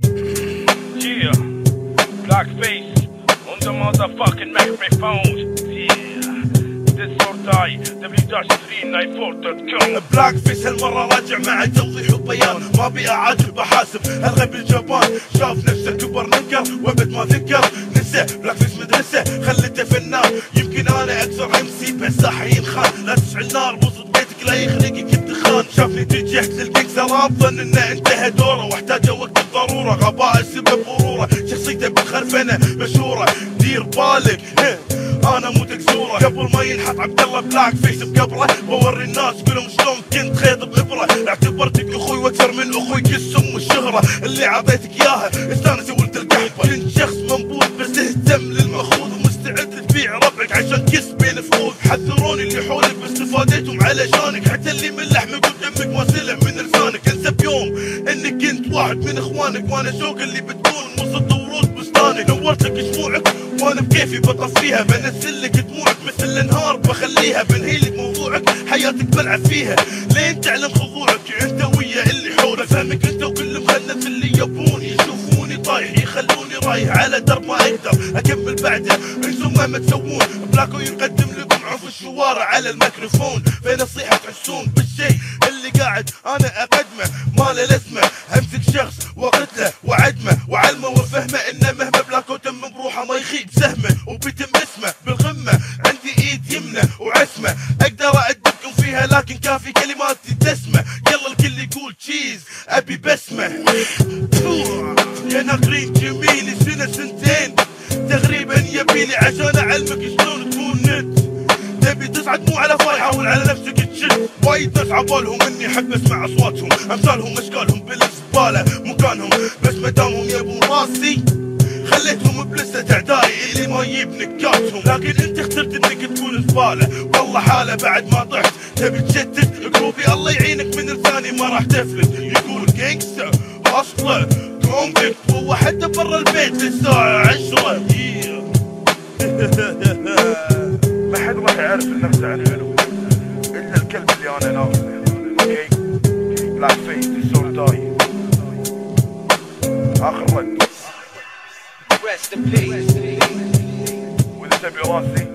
Yeah, Blackface on the motherfucking microphones. Yeah, this or die, w-394.com بلاك فيس هالمرة راجع مع توضيح وبيان ما بي اعاجب بحاسب. الغبي الجبان شاف نفسه كبر نكر وابد ما ذكر. نسى. بلاك فيس مدرسة. خلته فنان يمكن أنا أكثر ام سي بس صاحي خان. لا تشعل نار بوسط بيتك لا يخلقك الدخان شافني اتجهت للجيكسر. ظن انه أنتهى دوره. واحتاج وقت الضرورة غباء سبب غروره شخصيته بالخرفنة مشهورة. دير بالك هه. أنا مو تكسورة. قبل ما ينحط عبد الله بلاك فيس بقبره بوري الناس قولهم شلون كنت خيط بابره اعتبرتك أخوي وأكثر من أخوي كالسم والشهره اللي عطيتك إياها استانس ولد القحبه كنت شخص منبوذ بس تهتم للمأخوذ. ومستعد تبيع ربعك عشان كس بين فخوذ حذروني اللي حولك بس استفاديتهم علشانك. حتى اللي من لحمك ودمك ما سلع من لسانك. انسى بيوم كنت واحد من اخوانك وأنا شوق اللي بتكون وسط ورود بستانك. نورت لك شموعك وأنا بكيفي بطفيها. بنزل لك دموعك مثل الانهار بخليها بنهي لك موضوعك. حياتك بلعب فيها. لين تعلم خضوعك. انت ويا اللي حولك. فهمك انت وكل مخلف اللي يبوني يشوفوني طايح. يخلوني رايح على درب ما أقدر. أكمل بعده. أنتم مهما تسوون. بلاكو يقدم لكم عرف الشوارع على الميكروفون. في نصيحة تحسون بالشيء اللي قاعد. أنا شخص واقتله وعدمه وعلمه وفهمه انه مهما بلاكو تم بروحه ما يخيب سهمه وبيتم اسمه بالقمة. عندي إيد يمنه وعسمة. أقدر أدبكم فيها لكن كافي كلماتي دسمه يلا الكل يقول تشيز أبي بسمة. يا ناقرين جميلي سنه سنتين. تقريبا يبيلي عشان أعلمك شلون تكون نت. تبي تصعد مو على فاي حاول على نفسك وايد ناس عبالهم إني أحب أسمع أصواتهم. أمثالهم أشكالهم بالزباله مكانهم. بس مدامهم يبون راسي خليتهم بلسة إعدائي اللي ما يجيب نكاتهم. لكن أنت اخترت إنك تكون زباله والله حالة بعد ما طحت تبي تشتت. جروبي الله يعينك من لساني ما راح تفلت. يقول جينجستر اصله كونفكت هو حتى برا البيت للساعة عشرة ما حد راح يعرف النفس عن حلو الا الكلب اللي أنا ناقصه أوكي بلاك فيس this or die. اخر رد Rest in peace. واذا تبي راسي